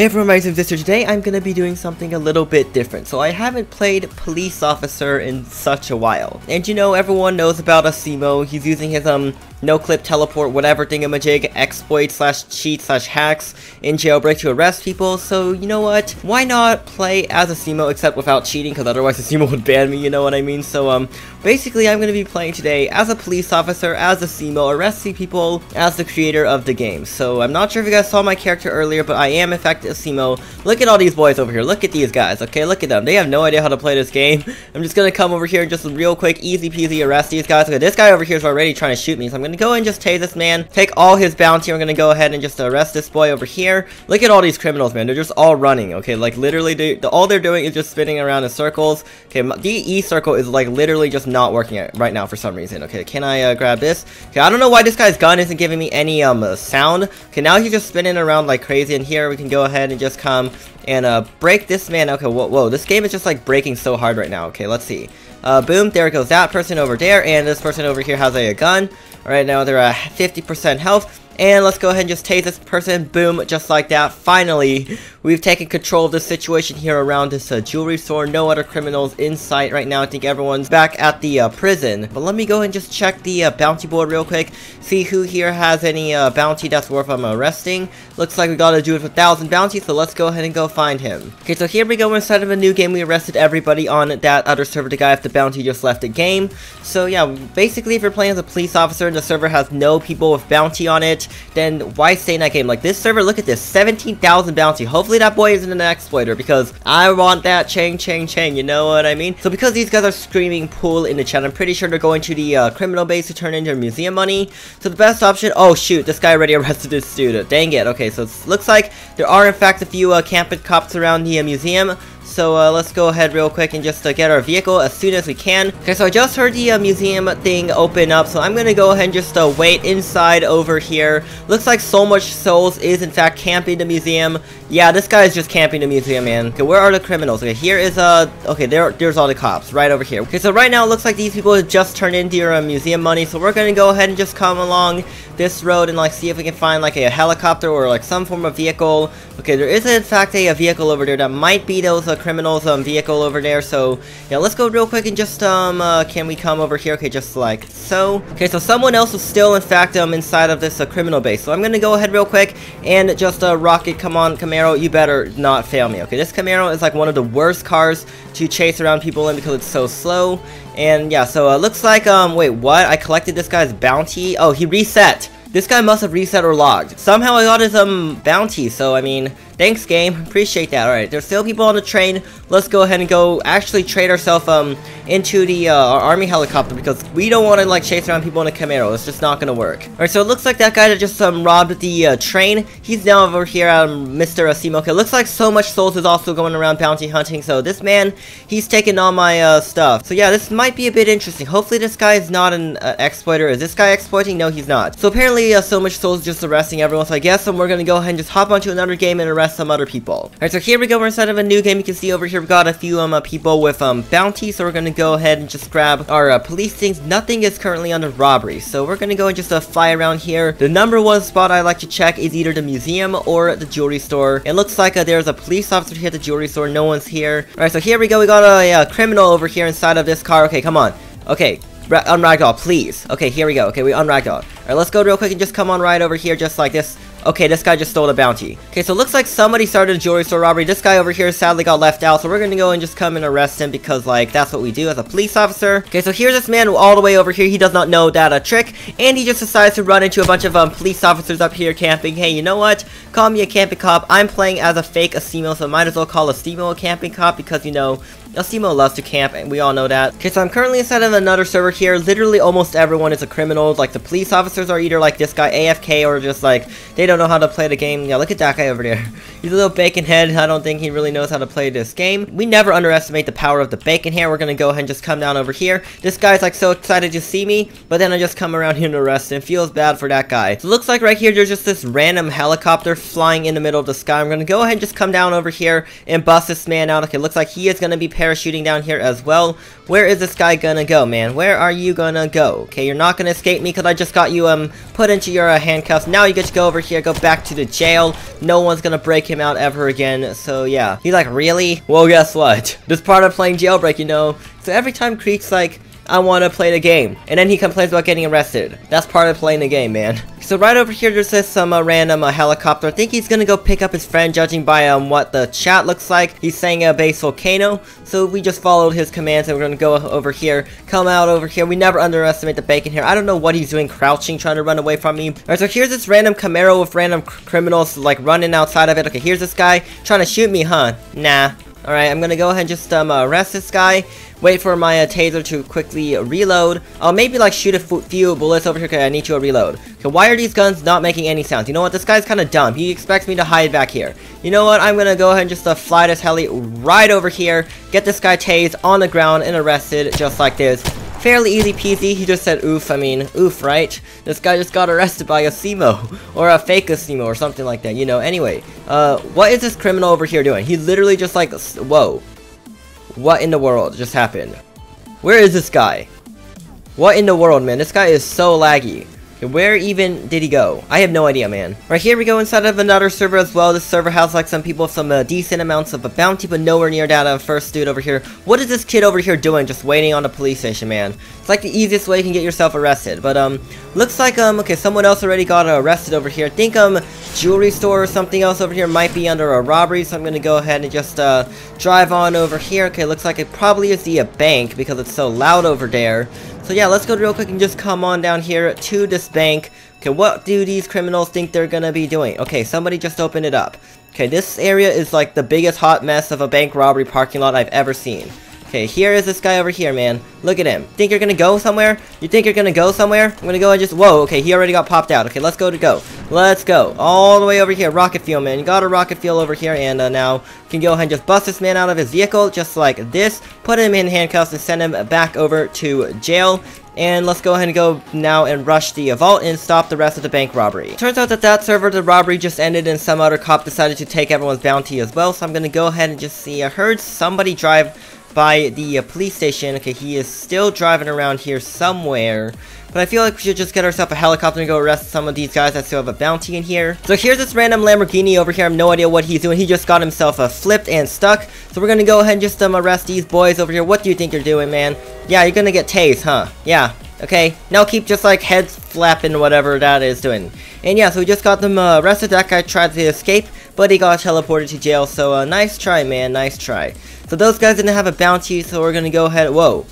Hey everyone, my name is Sister. Today I'm going to be doing something a little bit different. So I haven't played Police Officer in such a while. And you know, everyone knows about Asimo. He's using his um no-clip teleport, whatever thingamajig, exploit slash cheat slash hacks in jailbreak to arrest people, so you know what? Why not play as Asimo except without cheating, because otherwise Asimo would ban me, you know what I mean? So, um, basically I'm going to be playing today as a police officer, as Asimo, arresting people as the creator of the game. So, I'm not sure if you guys saw my character earlier, but I am in fact Asimo. Look at all these boys over here, look at these guys, okay? Look at them, they have no idea how to play this game. I'm just going to come over here and just real quick, easy peasy arrest these guys. Okay, this guy over here is already trying to shoot me, so I'm going gonna go and just tase this man, take all his bounty, we're gonna go ahead and just arrest this boy over here. Look at all these criminals, man, they're just all running, okay, like literally, they, all they're doing is just spinning around in circles. Okay, the E circle is like literally just not working right now for some reason, okay, can I uh, grab this? Okay, I don't know why this guy's gun isn't giving me any um uh, sound. Okay, now he's just spinning around like crazy, and here we can go ahead and just come and uh, break this man. Okay, whoa, whoa, this game is just like breaking so hard right now. Okay, let's see. Uh, boom, there goes that person over there, and this person over here has a, a gun. Alright, now they're at 50% health. And let's go ahead and just tase this person. Boom, just like that. Finally, we've taken control of the situation here around this uh, jewelry store. No other criminals in sight right now. I think everyone's back at the uh, prison. But let me go ahead and just check the uh, bounty board real quick. See who here has any uh, bounty that's worth um, arresting. Looks like we gotta do it for 1,000 bounty, so let's go ahead and go find him. Okay, so here we go. Inside of a new game, we arrested everybody on that other server. The guy with the bounty just left the game. So yeah, basically if you're playing as a police officer and the server has no people with bounty on it, then why stay in that game? Like, this server, look at this, 17,000 bounty. Hopefully that boy isn't an exploiter, because I want that chain, chain, chain, you know what I mean? So because these guys are screaming pool in the chat, I'm pretty sure they're going to the uh, criminal base to turn in their museum money. So the best option, oh shoot, this guy already arrested this student. Dang it, okay, so it looks like there are in fact a few uh, campus cops around the uh, museum. So uh, let's go ahead real quick and just uh, get our vehicle as soon as we can. Okay, so I just heard the uh, museum thing open up, so I'm gonna go ahead and just uh, wait inside over here. Looks like So Much Souls is in fact camping the museum. Yeah, this guy is just camping the museum, man. Okay, where are the criminals? Okay, here is, uh, okay, there, there's all the cops, right over here. Okay, so right now it looks like these people have just turned into your uh, museum money, so we're gonna go ahead and just come along this road and, like, see if we can find, like, a helicopter or, like, some form of vehicle. Okay, there is, in fact, a, a vehicle over there that might be those, uh, criminals, um, vehicle over there, so, yeah, let's go real quick and just, um, uh, can we come over here? Okay, just like so. Okay, so someone else is still, in fact, um, inside of this, uh, criminal base, so I'm gonna go ahead real quick and just, uh, rocket, come on, Camaro, you better not fail me, okay? This Camaro is, like, one of the worst cars to chase around people in because it's so slow, and, yeah, so, uh, looks like, um, wait, what? I collected this guy's bounty? Oh, he reset! This guy must have reset or logged. Somehow I got his, um, bounty, so, I mean, thanks, game. Appreciate that. Alright, there's still people on the train. Let's go ahead and go actually trade ourselves, um, into the, uh, army helicopter, because we don't want to, like, chase around people in a Camaro. It's just not gonna work. Alright, so it looks like that guy that just, um, robbed the, uh, train, he's now over here, um, Mr. Asimo. Okay, looks like So Much Souls is also going around bounty hunting, so this man, he's taking all my, uh, stuff. So yeah, this might be a bit interesting. Hopefully this guy is not an, uh, exploiter. Is this guy exploiting? No, he's not. So apparently, uh, So Much Souls just arresting everyone, so I guess um, we're gonna go ahead and just hop onto another game and arrest some other people. Alright, so here we go, we're inside of a new game. You can see over here we've got a few, um, uh, people with, um, bounty, so we're gonna go ahead and just grab our, uh, police things. Nothing is currently under robbery, so we're gonna go and just, uh, fly around here. The number one spot I like to check is either the museum or the jewelry store. It looks like, uh, there's a police officer here at the jewelry store. No one's here. Alright, so here we go. We got a, uh, criminal over here inside of this car. Okay, come on. Okay, unragdoll, please. Okay, here we go. Okay, we unragdoll. Alright, let's go real quick and just come on right over here just like this. Okay, this guy just stole the bounty. Okay, so it looks like somebody started a jewelry store robbery. This guy over here sadly got left out, so we're gonna go and just come and arrest him because, like, that's what we do as a police officer. Okay, so here's this man all the way over here. He does not know that a trick, and he just decides to run into a bunch of um, police officers up here camping. Hey, you know what? Call me a camping cop. I'm playing as a fake Asimo, so might as well call Asimo a camping cop because, you know, Asimo loves to camp, and we all know that. Okay, so I'm currently inside of another server here. Literally almost everyone is a criminal. Like, the police officers are either like this guy AFK or just like, they don't know how to play the game. Yeah, look at that guy over there. He's a little bacon head. I don't think he really knows how to play this game. We never underestimate the power of the bacon here. We're gonna go ahead and just come down over here. This guy's like so excited to see me, but then I just come around here and arrest him. Feels bad for that guy. So it looks like right here there's just this random helicopter flying in the middle of the sky. I'm gonna go ahead and just come down over here and bust this man out. Okay, looks like he is gonna be parachuting down here as well. Where is this guy gonna go, man? Where are you gonna go? Okay, you're not gonna escape me because I just got you um put into your uh, handcuffs. Now you get to go over here, go back to the jail. No one's gonna break him out ever again. So yeah. He's like, really? Well, guess what? This part of playing jailbreak, you know. So every time Kreek's like, I want to play the game. And then he complains about getting arrested. That's part of playing the game, man. So right over here, there's this some uh, random uh, helicopter. I think he's gonna go pick up his friend, judging by um what the chat looks like. He's saying a base volcano. So we just followed his commands, and we're gonna go over here, come out over here. We never underestimate the bacon here. I don't know what he's doing, crouching, trying to run away from me. Alright, so here's this random Camaro with random criminals like running outside of it. Okay, here's this guy trying to shoot me, huh? Nah. Alright, I'm gonna go ahead and just um, arrest this guy. Wait for my uh, taser to quickly reload. I'll maybe like shoot a few bullets over here because I need you to reload. Okay, why are these guns not making any sounds? You know what? This guy's kind of dumb. He expects me to hide back here. You know what? I'm gonna go ahead and just uh, fly this heli right over here. Get this guy tased on the ground and arrested just like this. Fairly easy peasy, he just said oof, I mean, oof, right? This guy just got arrested by Asimo, or a fake Asimo, or something like that, you know, anyway. Uh, what is this criminal over here doing? He literally just like, whoa. What in the world just happened? Where is this guy? What in the world, man? This guy is so laggy. Where even did he go? I have no idea, man. Right here we go inside of another server as well. This server has like some people, some uh, decent amounts of a bounty, but nowhere near that uh, first dude over here. What is this kid over here doing just waiting on the police station, man? It's like the easiest way you can get yourself arrested. But, um, looks like, um, okay, someone else already got arrested over here. I think, um, jewelry store or something else over here might be under a robbery, so I'm gonna go ahead and just, uh, drive on over here. Okay, looks like it probably is the uh, bank because it's so loud over there. So yeah, let's go real quick and just come on down here to this bank. Okay, what do these criminals think they're gonna be doing? Okay, somebody just opened it up. Okay, this area is like the biggest hot mess of a bank robbery parking lot I've ever seen. Okay, here is this guy over here, man. Look at him. Think you're gonna go somewhere? You think you're gonna go somewhere? I'm gonna go and just... Whoa, okay, he already got popped out. Okay, let's go to go. Let's go. All the way over here. Rocket fuel, man. You got a rocket fuel over here, and uh, now can go ahead and just bust this man out of his vehicle, just like this. Put him in handcuffs and send him back over to jail. And let's go ahead and go now and rush the vault and stop the rest of the bank robbery. Turns out that that server, the robbery just ended and some other cop decided to take everyone's bounty as well. So I'm going to go ahead and just see. I heard somebody drive by the uh, police station. Okay, he is still driving around here somewhere. But I feel like we should just get ourselves a helicopter and go arrest some of these guys that still have a bounty in here. So here's this random Lamborghini over here. I have no idea what he's doing. He just got himself uh, flipped and stuck. So we're gonna go ahead and just um, arrest these boys over here. What do you think you're doing, man? Yeah, you're gonna get tased, huh? Yeah. Okay, now keep just like heads flapping whatever that is doing. And yeah, so we just got them uh, arrested. That guy tried to escape, but he got teleported to jail. So uh, nice try, man. Nice try. So those guys didn't have a bounty, so we're gonna go ahead- whoa.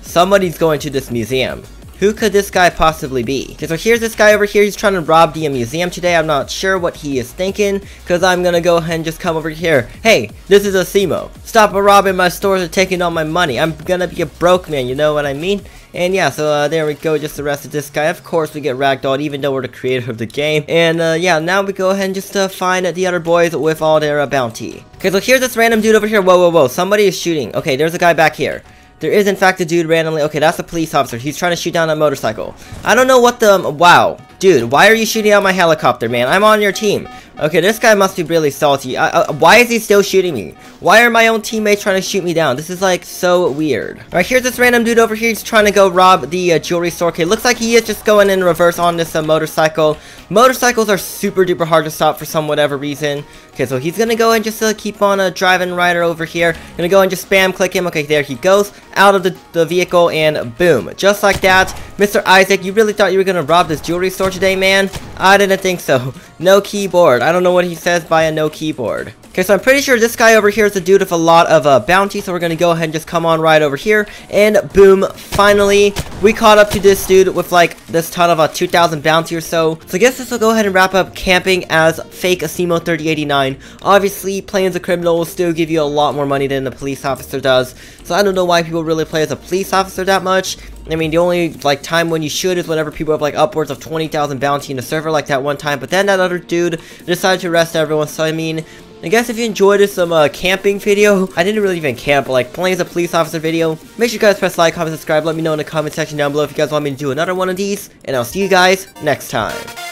Somebody's going to this museum. Who could this guy possibly be? Okay, so here's this guy over here. He's trying to rob the museum today. I'm not sure what he is thinking, because I'm gonna go ahead and just come over here. Hey, this is Asimo. Stop robbing my stores and taking all my money. I'm gonna be a broke man, you know what I mean? And yeah, so uh, there we go, just arrested this guy. Of course, we get ragdolled, even though we're the creator of the game. And uh, yeah, now we go ahead and just uh, find the other boys with all their uh, bounty. Okay, so here's this random dude over here. Whoa, whoa, whoa. Somebody is shooting. Okay, there's a guy back here. There is, in fact, a dude randomly. Okay, that's a police officer. He's trying to shoot down a motorcycle. I don't know what the... Um, wow. Dude, why are you shooting out my helicopter, man? I'm on your team. Okay, this guy must be really salty. Uh, uh, why is he still shooting me? Why are my own teammates trying to shoot me down? This is, like, so weird. Alright, here's this random dude over here. He's trying to go rob the uh, jewelry store. Okay, looks like he is just going in reverse on this uh, motorcycle. Motorcycles are super duper hard to stop for some whatever reason. Okay, so he's gonna go and just uh, keep on uh, driving right over here. Gonna go and just spam click him. Okay, there he goes. Out of the, the vehicle and boom. Just like that. Mr. Isaac, you really thought you were gonna rob this jewelry store today, man? I didn't think so. No keyboard. I don't know what he says by a no keyboard. Okay, so I'm pretty sure this guy over here is a dude with a lot of uh, bounty, so we're gonna go ahead and just come on right over here, and boom, finally, we caught up to this dude with like this ton of a uh, 2,000 bounty or so. So I guess this will go ahead and wrap up camping as fake Asimo 3089. Obviously, playing as a criminal will still give you a lot more money than the police officer does, so I don't know why people really play as a police officer that much. I mean, the only, like, time when you should is whenever people have, like, upwards of 20,000 bounty in a server like that one time, but then that other dude decided to arrest everyone, so I mean, I guess if you enjoyed this some uh, camping video, I didn't really even camp, but, like playing as a police officer video, make sure you guys press like, comment, subscribe, let me know in the comment section down below if you guys want me to do another one of these, and I'll see you guys next time.